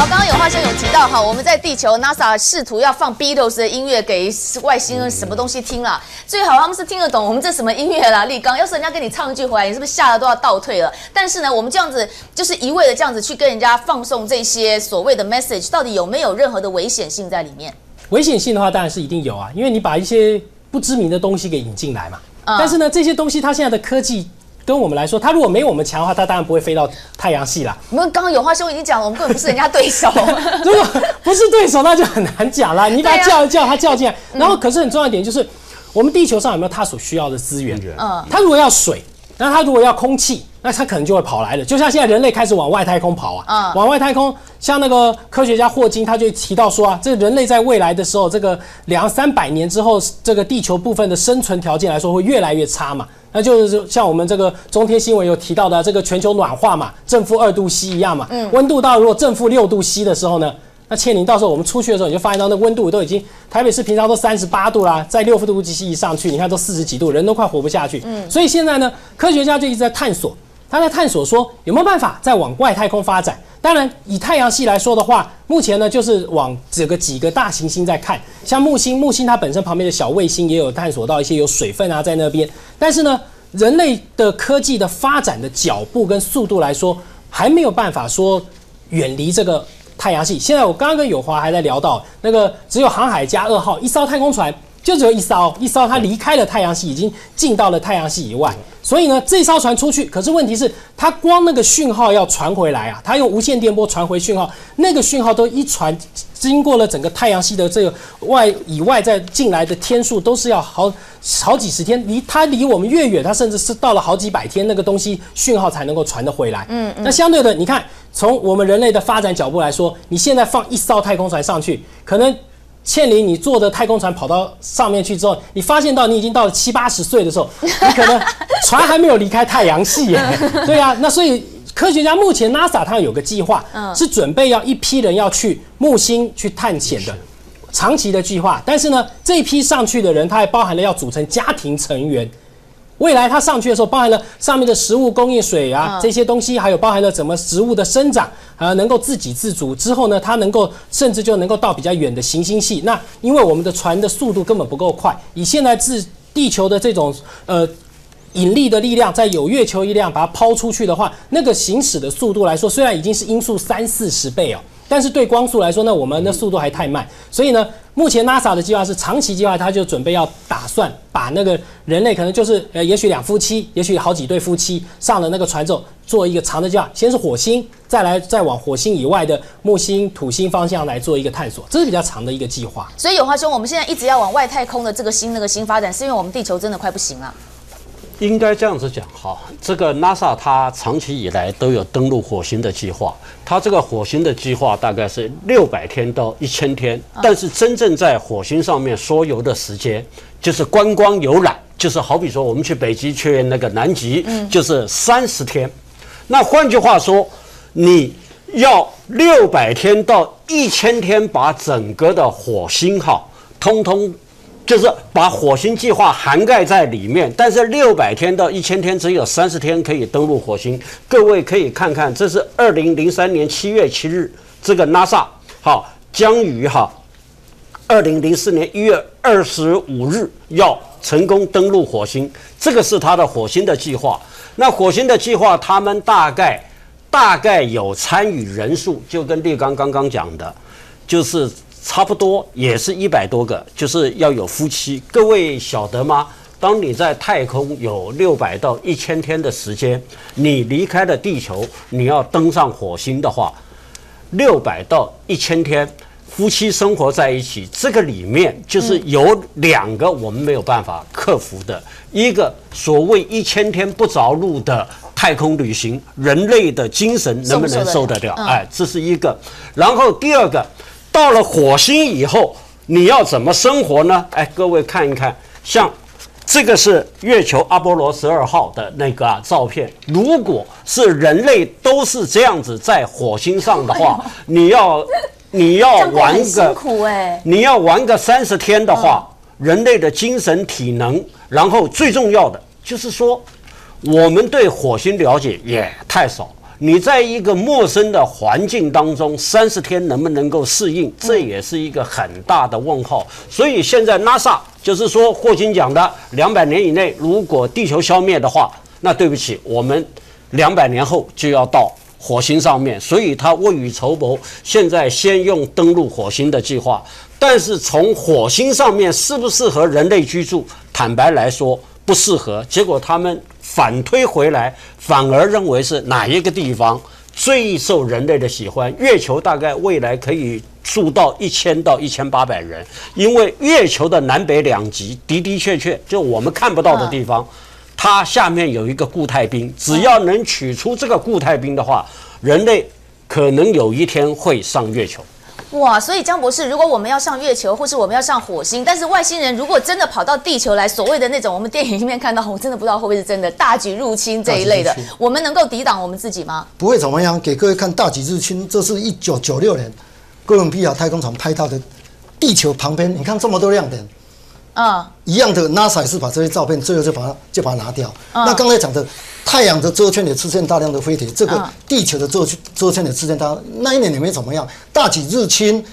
好，刚刚有话先有提到哈，我们在地球 NASA 试图要放 Beatles 的音乐给外星人什么东西听了，最好他们是听得懂我们这什么音乐啦。立刚，要是人家跟你唱一句回来，你是不是吓得都要倒退了？但是呢，我们这样子就是一味的这样子去跟人家放送这些所谓的 message，到底有没有任何的危险性在里面？危险性的话，当然是一定有啊，因为你把一些不知名的东西给引进来嘛。嗯但是呢，这些东西它现在的科技跟我们来说，它如果没有我们强的话，它当然不会飞到太阳系啦。我们刚刚有话兄已经讲了，我们根本不是人家对手。如果不是对手，那就很难讲啦。你把它叫一叫，它叫进来，然后可是很重要一点就是，我们地球上有没有它所需要的资源？嗯它如果要水，那它如果要空气，那它可能就会跑来了。就像现在人类开始往外太空跑啊，嗯往外太空，像那个科学家霍金他就提到说啊，这人类在未来的时候，这个两三百年之后，这个地球部分的生存条件来说会越来越差嘛。那就是像我们这个中天新闻有提到的这个全球暖化嘛，正负二度 C 一样嘛，温度到如果正负六度 C 的时候呢，那倩玲到时候我们出去的时候，你就发现到那温度都已经台北市平常都三十八度啦，在六度 C 以上去，你看都四十几度，人都快活不下去。嗯所以现在呢，科学家就一直在探索，他在探索说有没有办法再往外太空发展。当然，以太阳系来说的话，目前呢就是往这个几个大行星在看，像木星，木星它本身旁边的小卫星也有探索到一些有水分啊在那边，但是呢，人类的科技的发展的脚步跟速度来说，还没有办法说远离这个太阳系。现在我刚刚跟友华还在聊到，那个只有航海家二号一艘太空船，就只有一艘，一艘它离开了太阳系，已经进到了太阳系以外。所以呢，这艘船出去，可是问题是，它光那个讯号要传回来啊，它用无线电波传回讯号，那个讯号都一传，经过了整个太阳系的这个外以外再进来的天数，都是要好好几十天，离它离我们越远，它甚至是到了好几百天，那个东西讯号才能够传得回来。嗯，那相对的，你看从我们人类的发展脚步来说，你现在放一艘太空船上去，可能倩玲，你坐的太空船跑到上面去之后，你发现到你已经到了七八十岁的时候，你可能船还没有离开太阳系耶。对啊，那所以科学家目前 NASA 它有个计划，是准备要一批人要去木星去探险的。长期的计划，但是呢，这一批上去的人，他还包含了要组成家庭成员。未来它上去的时候，包含了上面的食物供应、水啊、这些东西，还有包含了怎么植物的生长，呃，能够自给自足。之后呢，它能够甚至就能够到比较远的行星系。那因为我们的船的速度根本不够快，以现在自地球的这种呃引力的力量，在有月球一量把它抛出去的话，那个行驶的速度来说，虽然已经是音速三四十倍哦。但是对光速来说呢，我们的速度还太慢，所以呢，目前 NASA 的计划是长期计划，它就准备要打算把那个人类可能就是呃，也许两夫妻，也许好几对夫妻上了那个船之后，做一个长的计划，先是火星，再来再往火星以外的木星、土星方向来做一个探索，这是比较长的一个计划。所以有话兄，我们现在一直要往外太空的这个星那个星发展，是因为我们地球真的快不行了。应该这样子讲哈，这个 NASA 它长期以来都有登陆火星的计划，它这个火星的计划大概是六百天到一千天，但是真正在火星上面缩游的时间，就是观光游览，就是好比说我们去北极去那个南极，就是三十天。那换句话说，你要六百天到一千天把整个的火星哈，通通。就是把火星计划涵盖在里面，但是六百天到一千天只有三十天可以登陆火星。各位可以看看，这是二零零三年七月七日，这个 NASA 好将于哈二零零四年一月二十五日要成功登陆火星，这个是它的火星的计划。那火星的计划，他们大概大概有参与人数，就跟立刚刚刚讲的，就是。差不多也是一百多个，就是要有夫妻。各位晓得吗？当你在太空有六百到一千天的时间，你离开了地球，你要登上火星的话，六百到一千天，夫妻生活在一起，这个里面就是有两个我们没有办法克服的，一个所谓一千天不着陆的太空旅行，人类的精神能不能受得了？哎，这是一个。然后第二个。到了火星以后，你要怎么生活呢？哎，各位看一看，像这个是月球阿波罗十二号的那个、啊、照片。如果是人类都是这样子在火星上的话，你要你要玩个辛苦哎，你要玩个三十天的话，人类的精神体能，然后最重要的就是说，我们对火星了解也太少。你在一个陌生的环境当中，三十天能不能够适应，这也是一个很大的问号。所以现在 NASA 就是说，霍金讲的，两百年以内如果地球消灭的话，那对不起，我们两百年后就要到火星上面，所以他未雨绸缪，现在先用登陆火星的计划。但是从火星上面适不适合人类居住，坦白来说不适合。结果他们。反推回来，反而认为是哪一个地方最受人类的喜欢？月球大概未来可以住到一千到一千八百人，因为月球的南北两极的的确确就我们看不到的地方，它下面有一个固态冰，只要能取出这个固态冰的话，人类可能有一天会上月球。哇，所以江博士，如果我们要上月球，或是我们要上火星，但是外星人如果真的跑到地球来，所谓的那种我们电影里面看到，我真的不知道会不会是真的大举入侵这一类的，我们能够抵挡我们自己吗？不会怎么样。给各位看大举入侵，这是一九九六年哥伦比亚太空船拍到的地球旁边，你看这么多亮点。嗯，一样的，NASA 是把这些照片最后就把它就把它拿掉。那刚才讲的太阳的周圈也出现大量的飞碟，这个地球的周周圈也出现大，那一年也没怎么样。大举入侵，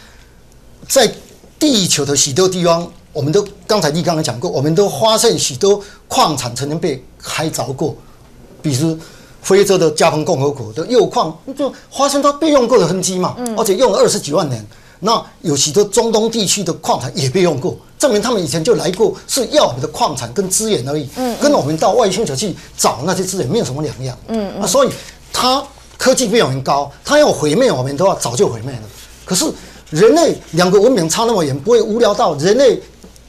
在地球的许多地方，我们都刚才你刚才讲过，我们都发现许多矿产曾经被开凿过，比如非洲的加蓬共和国的铀矿，就发现它被用过的痕迹嘛，而且用了二十几万年。那有许多中东地区的矿产也被用过，证明他们以前就来过，是要我们的矿产跟资源而已。嗯，跟我们到外星球去找那些资源没有什么两样。嗯啊，所以它科技比我们高，它要毁灭我们的话，早就毁灭了。可是人类两个文明差那么远，不会无聊到人类。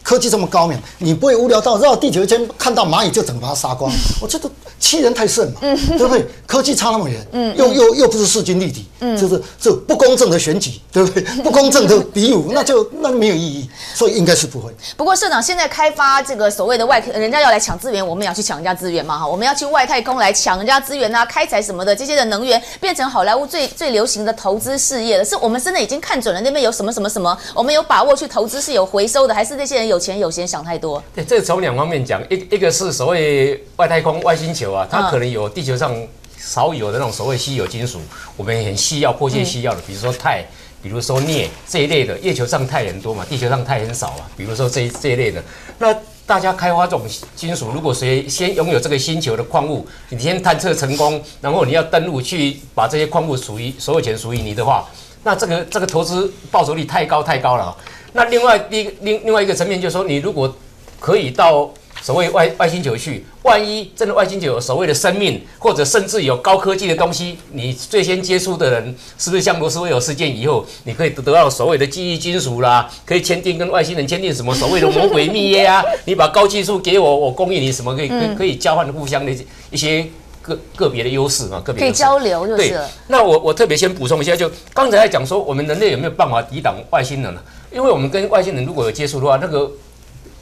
科技这么高明，你不会无聊到绕地球一圈看到蚂蚁就整把它杀光？我觉得欺人太甚嘛，对不对？科技差那么远，又又又不是势均力敌，就是这不公正的选举，对不对？不公正的比武，那就那就没有意义，所以应该是不会。不过社长现在开发这个所谓的外，人家要来抢资源，我们也要去抢人家资源嘛哈，我们要去外太空来抢人家资源啊，开采什么的这些的能源，变成好莱坞最最流行的投资事业了。是我们真的已经看准了那边有什么什么什么，我们有把握去投资是有回收的，还是那些人有？有钱有闲想太多，对，这从两方面讲，一一个是所谓外太空外星球啊，它可能有地球上少有的那种所谓稀有金属，我们很需要、迫切需要的，比如说钛，比如说镍这一类的。月球上钛很多嘛，地球上钛很少啊。比如说这一这一类的，那大家开发这种金属，如果谁先拥有这个星球的矿物，你先探测成功，然后你要登陆去把这些矿物属于所有权属于你的话，那这个这个投资报酬率太高太高了。那另外一另另外一个层面就是说，你如果可以到所谓外外星球去，万一真的外星球有所谓的生命，或者甚至有高科技的东西，你最先接触的人，是不是像罗斯威尔事件以后，你可以得到所谓的记忆金属啦，可以签订跟外星人签订什么所谓的魔鬼密约啊？你把高技术给我，我供应你什么可以可可以交换互相的一些个个别的优势嘛？个别可以交流就是。那我我特别先补充一下，就刚才在讲说，我们人类有没有办法抵挡外星人呢？因为我们跟外星人如果有接触的话，那个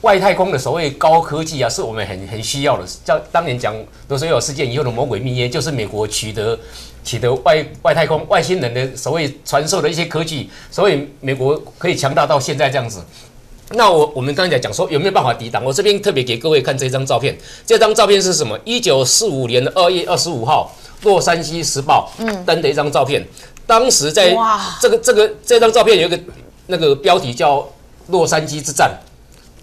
外太空的所谓高科技啊，是我们很很需要的。叫当年讲罗斯威尔事件以后的魔鬼密约，就是美国取得取得外外太空外星人的所谓传授的一些科技，所以美国可以强大到现在这样子。那我我们刚才讲说有没有办法抵挡？我这边特别给各位看这张照片，这张照片是什么？一九四五年的二月二十五号，洛杉矶时报登的一张照片。当时在这个这个这张照片有一个。那个标题叫洛杉矶之战，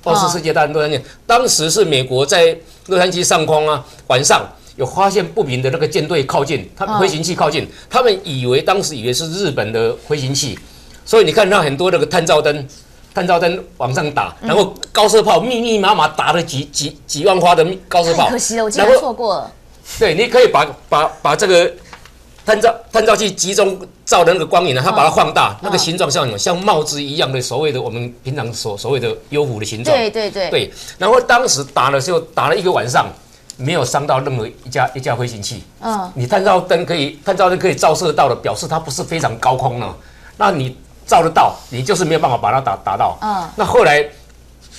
二次世界大战洛杉矶。当时是美国在洛杉矶上空啊，晚上有发现不明的那个舰队靠近，他们飞行器靠近，他们以为当时以为是日本的飞行器，所以你看到很多那个探照灯，探照灯往上打，然后高射炮密密麻麻打了几几几万发的高射炮，可惜了，我竟然错过了。对，你可以把把把这个。探照探照器集中照的那个光影呢，它把它放大，那个形状像什么？像帽子一样的所谓的我们平常所所谓的幽浮的形状。对对对。对，然后当时打的时候打了一个晚上，没有伤到任何一架一架飞行器。嗯。你探照灯可以探照灯可以照射到的，表示它不是非常高空了。那你照得到，你就是没有办法把它打打到。嗯。那后来。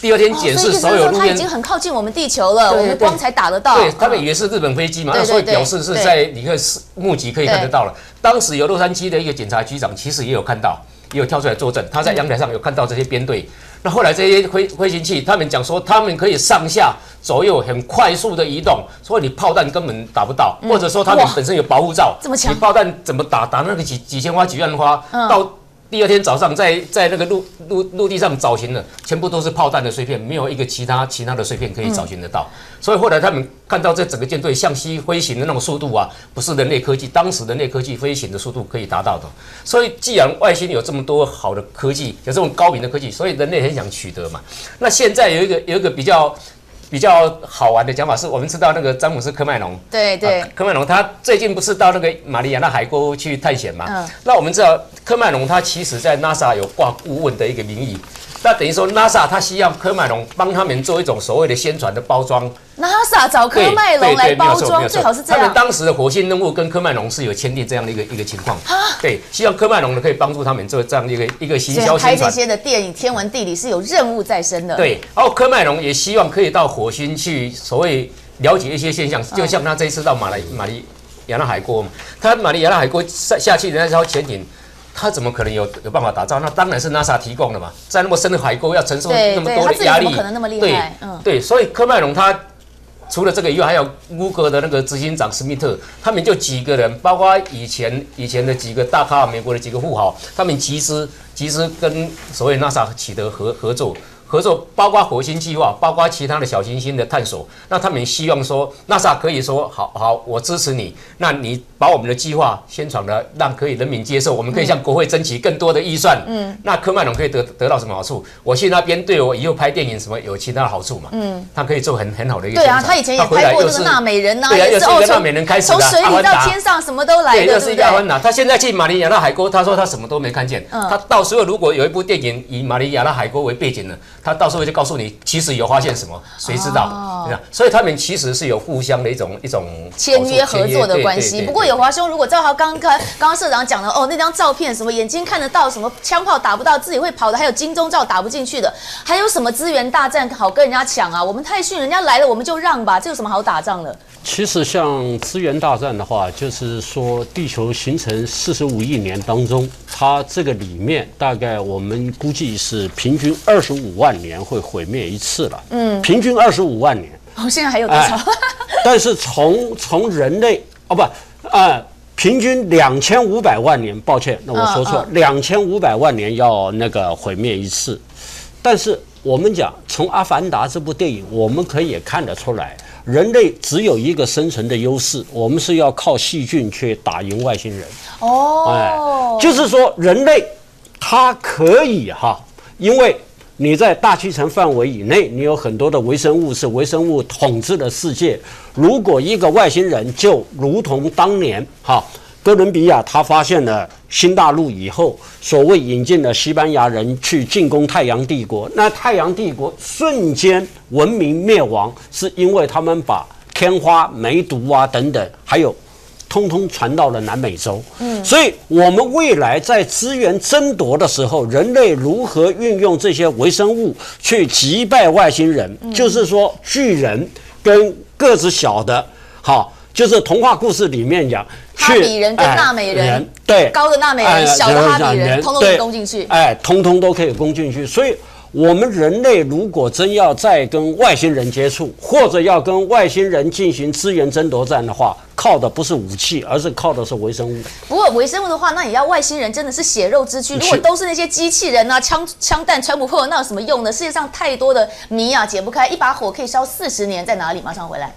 第二天检视所有路边，已经很靠近我们地球了，我们光才打得到。对他们以为是日本飞机嘛，那所以表示是在你看是目击可以看得到了。当时有洛杉矶的一个警察局长，其实也有看到，也有跳出来作证，他在阳台上有看到这些编队。那后来这些飞飞行器，他们讲说他们可以上下左右很快速的移动，所以你炮弹根本打不到，或者说他们本身有保护罩，这么强，你炮弹怎么打？打那个几几千花几万花到。第二天早上，在在那个陆陆陆地上找寻的，全部都是炮弹的碎片，没有一个其他其他的碎片可以找寻得到。所以后来他们看到这整个舰队向西飞行的那种速度啊，不是人类科技当时人类科技飞行的速度可以达到的。所以既然外星有这么多好的科技，有这种高明的科技，所以人类很想取得嘛。那现在有一个有一个比较。比较好玩的讲法是，我们知道那个詹姆斯科麦隆，对对，科麦隆他最近不是到那个马里亚纳海沟去探险嘛？嗯，那我们知道科麦隆他其实在 NASA 有挂顾问的一个名义。那等于说，NASA 它需要科麦隆帮他们做一种所谓的宣传的包装。NASA 找科麦隆来包装，最好是这样。他们当时的火星任务跟科麦隆是有签订这样的一个一个情况。对，希望科麦隆呢可以帮助他们做这样的一个一个行销宣传。拍这些的电影，天文地理是有任务在身的。对，然后科麦隆也希望可以到火星去，所谓了解一些现象，就像他这一次到马来马里亚纳海沟嘛，他马里亚纳海沟下下去，人家说潜艇。他怎么可能有有办法打造？那当然是 NASA 提供的嘛，在那么深的海沟要承受那么多的压力，可能那么厉害？对，对，所以科麦隆他除了这个以外，还有谷歌的那个执行长史密特，他们就几个人，包括以前以前的几个大咖，美国的几个富豪，他们集资集资跟所谓 NASA 取得合合作。合作包括火星计划，包括其他的小行星的探索。那他们希望说，NASA 可以说好好，我支持你。那你把我们的计划宣传的让可以人民接受，我们可以向国会争取更多的预算。嗯，那科曼隆可以得得到什么好处？我去那边对我以后拍电影什么有其他的好处嘛？嗯，他可以做很很好的一个。对啊，他以前也拍过那个纳美人呐，对啊，又是一个纳美人开始从水里到天上什么都来的，又是一个阿凡达。他现在去马里亚纳海沟，他说他什么都没看见。嗯他到时候如果有一部电影以马里亚纳海沟为背景呢，他到时候就告诉。你其实有发现什么？谁知道？哦所以他们其实是有互相的一种一种签约合作的关系。不过有华兄，如果照他刚刚刚刚社长讲的哦，那张照片什么眼睛看得到，什么枪炮打不到，自己会跑的，还有金钟罩打不进去的，还有什么资源大战好跟人家抢啊？我们太逊，人家来了我们就让吧，这有什么好打仗的？其实像资源大战的话，就是说地球形成四十五亿年当中，它这个里面大概我们估计是平均二十五万年会毁灭一次了。嗯，平均二十五万年。哦，现在还有多少？但是从从人类哦不啊，平均两千五百万年。抱歉，那我说错，两千五百万年要那个毁灭一次。但是我们讲从《阿凡达》这部电影，我们可以也看得出来。人类只有一个生存的优势，我们是要靠细菌去打赢外星人。哦，哎，就是说人类它可以哈，因为你在大气层范围以内，你有很多的微生物是微生物统治的世界。如果一个外星人就如同当年哈。哥伦比亚，他发现了新大陆以后，所谓引进了西班牙人去进攻太阳帝国，那太阳帝国瞬间文明灭亡，是因为他们把天花、梅毒啊等等，还有通通传到了南美洲。嗯，所以我们未来在资源争夺的时候，人类如何运用这些微生物去击败外星人？就是说，巨人跟个子小的，好。就是童话故事里面讲，哈比人跟纳美人，对，高的纳美人，小的哈比人，通通可以攻进去，哎，通通都可以攻进去。所以，我们人类如果真要再跟外星人接触，或者要跟外星人进行资源争夺战的话，靠的不是武器，而是靠的是微生物。不过，微生物的话，那也要外星人真的是血肉之躯。如果都是那些机器人啊，枪枪弹穿不破，那有什么用呢？世界上太多的谜啊，解不开。一把火可以烧四十年，在哪里？马上回来。